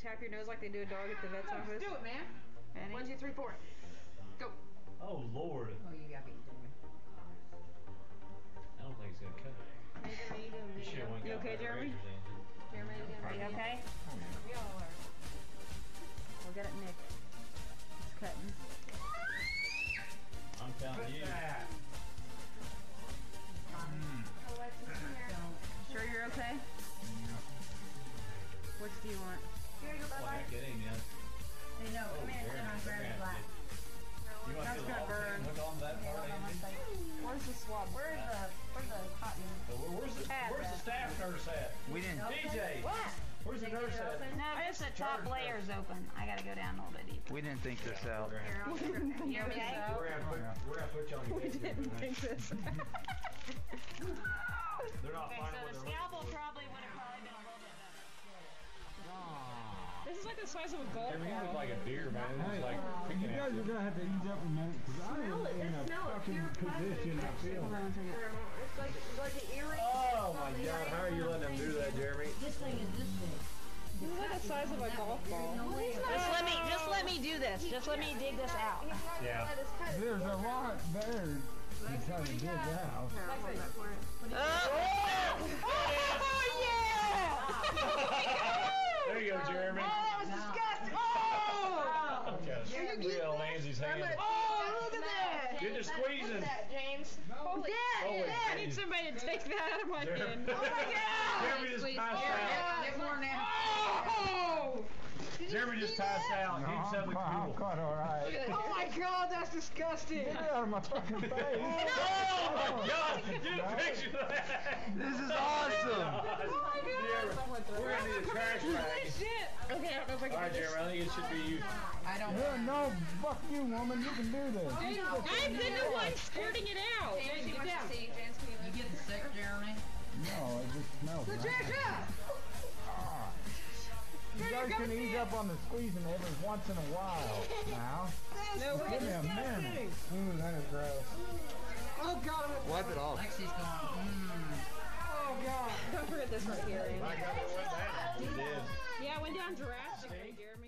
Jeremy tap your nose like they do a dog at the vet's office? Do it, man. Ready? One, two, three, four. Go. Oh lord. Oh, you got me. I don't think it's gonna cut it. You should You okay, Jeremy? Jeremy, are you okay? We all are. We'll get it Nick. It's cutting. I'm telling you. Swab? Where's the, where's the cotton? Well, Where's the, where's the staff nurse at? We didn't. DJ! What? Where's the nurse at? No, just the top layer's open. I gotta go down a little bit deeper. We didn't think this out. You okay? We're gonna put, we're gonna put you on the We didn't think this. They're not Okay, finding so the scalpel probably would have probably been a little bit better. This is like the size of a golf I mean, you ball. like a deer, man. It's like You guys are gonna have to ease up a minute because I am in a fucking position I feel. Hold on a second. It's like, it's like an earring. Oh my god, how are you letting them do that, Jeremy? This thing is this big. This is like the size of a golf ball. Just let me, just let me do this. Just let me dig this out. Yeah. There's a lot there to try to dig out. Oh, yeah! There you go, Jeremy. Oh, that was disgusting. Oh! Okay. Real Nancy's hand. Oh, look at that! Get the squeezing. James. Holy Holy I need somebody to take that out of my Jeremy. hand. Oh my god! Jeremy just passed out. Get more now. Oh! Jeremy just passed out. No, He just had I'm, the quite, I'm cool. Quite alright. Oh my god, that's disgusting! Get out of my fucking face. Oh my god! Oh get a picture of that. This is awesome. Oh my god! Oh Jeremy, we're gonna need a trash Holy bag. shit! Okay, I don't know if I can All right, do this. Jeremy. I think it should be you. I don't. Yeah, no, fuck you, woman. You can do this. I've been the one squirting it out. James, get down. James, you You getting sick, Jeremy? No, it just smells. nice. You guys can ease up on the squeezing every once in a while now. No, we're Give me a minute. Ooh, that is gross. Oh god, I'm Wipe it off. Lexi's going, mmm. Oh god. Don't forget this right here. Andy. I got it went down. It did. Yeah, I went down drastically, Jeremy.